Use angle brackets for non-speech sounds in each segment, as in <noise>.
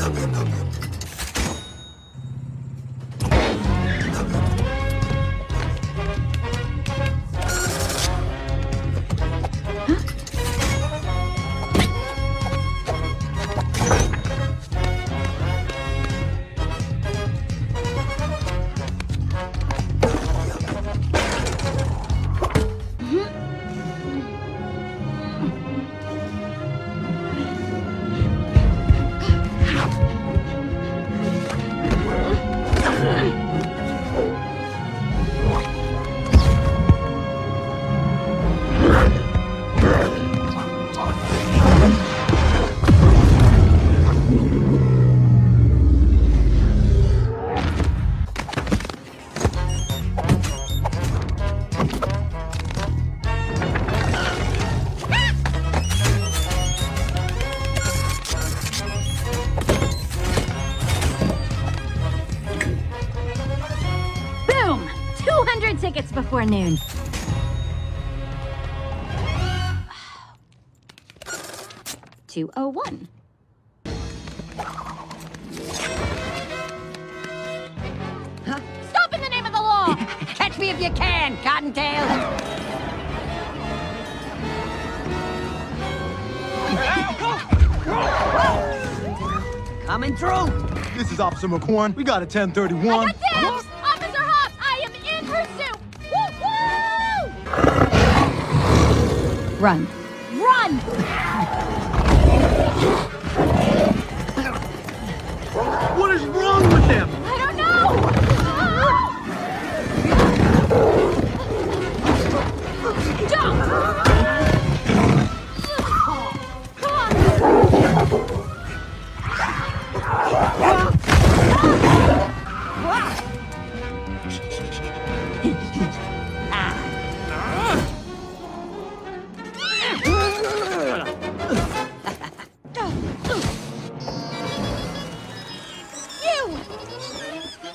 Não, não, não. 200 tickets before noon. Two oh one. Stop in the name of the law! <laughs> Catch me if you can, Cottontail. Coming through. This is Officer McHorn. We got a 1031. Run. Run! What is wrong with them? I don't know! Jump! Come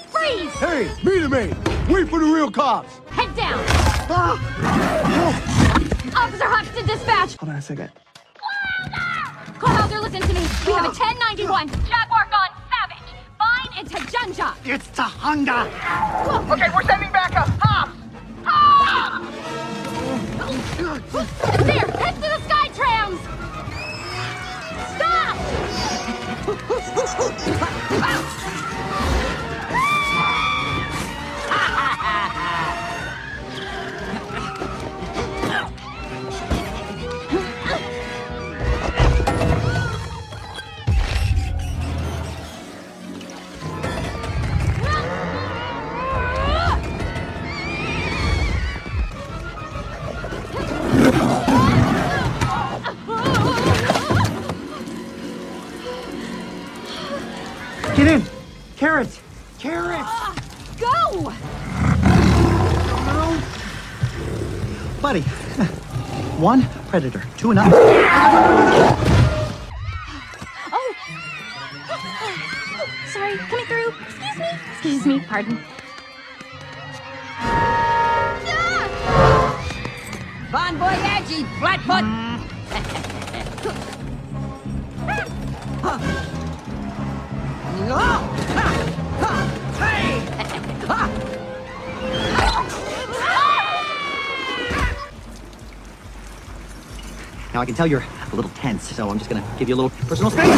Freeze! Hey, meet him, me. Wait for the real cops. Head down! Ah! Officer Hopps to dispatch! Hold on a second. Clawhauser, listen to me. We have a 1091. Jaguar gun, Savage. Vine and Tujunga. It's the Honda. Okay, we're sending backup. Hopps! There, head to the sky trams. Stop! <laughs> Carrots. Carrots. Ah, go! Buddy. <laughs> One predator, two enough. Oh. Sorry, coming through. Excuse me. Excuse me. Pardon. Bon voyage, flatfoot. Mm. Now I can tell you're a little tense, so I'm just gonna give you a little personal space.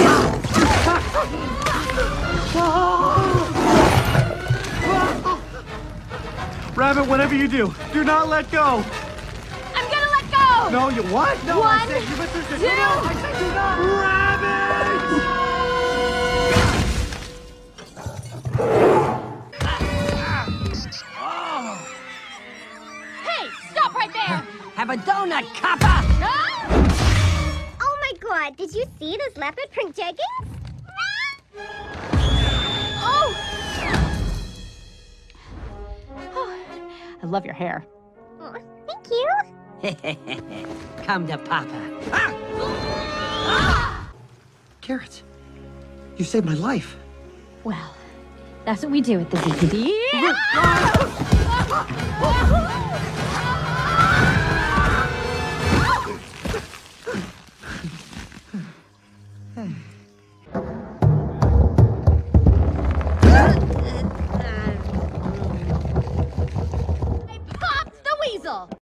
Rabbit, whatever you do, do not let go. I'm gonna let go! No, you what? No, I One, said you misunderstood. two. No, I said do not. Rabbit! Hey, stop right there! Have a donut, copper. Ah! Oh god, did you see those leopard print jeggings? Oh! Oh, I love your hair. Aw, thank you. <laughs> Come to Papa. Carrots, you saved my life. Well, that's what we do at the ZPD.